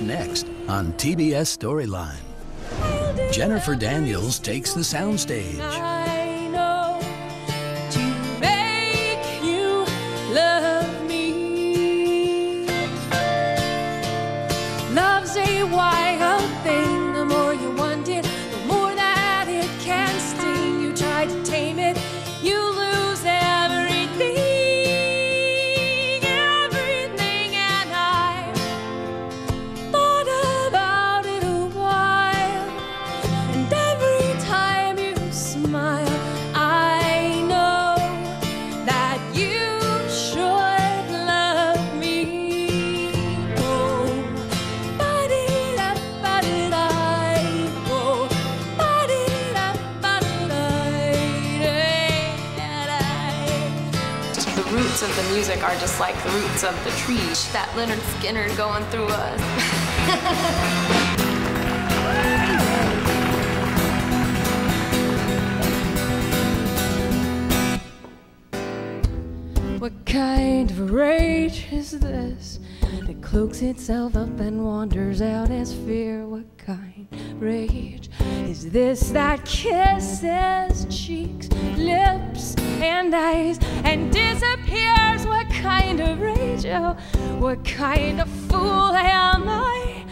next on TBS Storyline. Jennifer Daniels takes the soundstage. Roots of the music are just like the roots of the trees. That Lynyrd Skynyrd going through us. rage is this that cloaks itself up and wanders out as fear? What kind rage is this that kisses cheeks, lips, and eyes and disappears? What kind of rage? Oh, what kind of fool am I?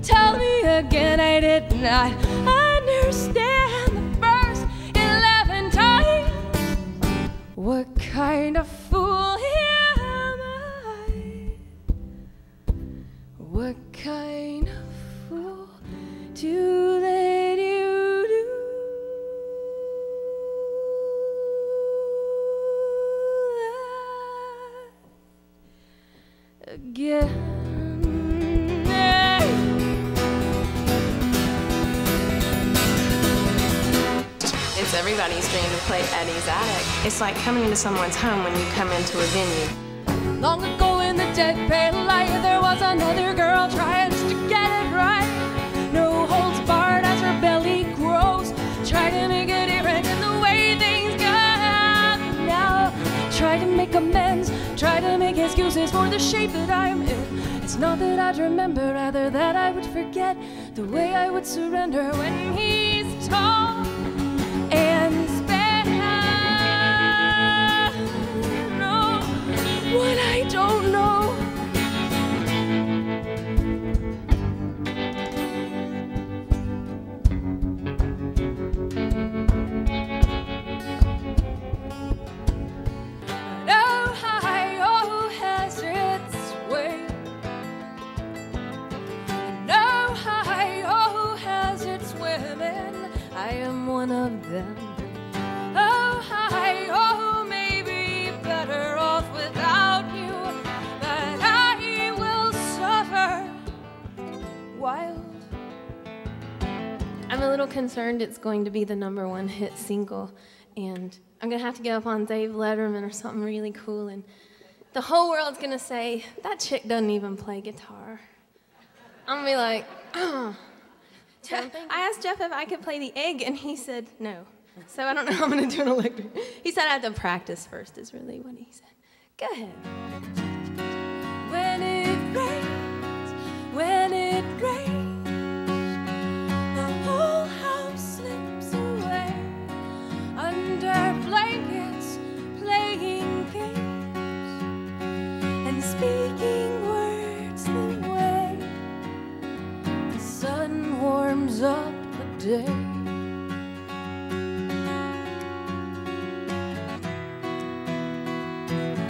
Tell me again, I did not understand the first eleven times. What kind of What kind of fool to let you do that again? It's everybody's dream to play Eddie's Attic. It's like coming into someone's home when you come into a venue. Long ago dead pale light, there was another girl trying to get it right. No holds barred as her belly grows, trying to make it different in the way things go. Now, try to make amends, try to make excuses for the shape that I'm in. It's not that I'd remember, rather that I would forget the way I would surrender when he's tall them. Oh, hi, oh, maybe better off without you. But I will suffer wild. I'm a little concerned it's going to be the number one hit single, and I'm gonna have to get up on Dave Letterman or something really cool, and the whole world's gonna say, That chick doesn't even play guitar. I'm gonna be like, oh. I asked Jeff if I could play the egg, and he said no. So I don't know how I'm gonna do an electric. He said I have to practice first, is really what he said. Go ahead. When it rains, when it rains, day.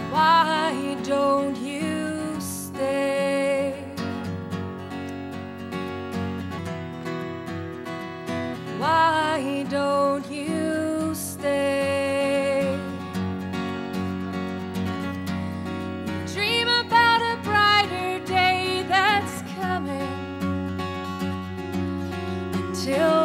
Why don't you stay? Why don't you stay? Dream about a brighter day that's coming until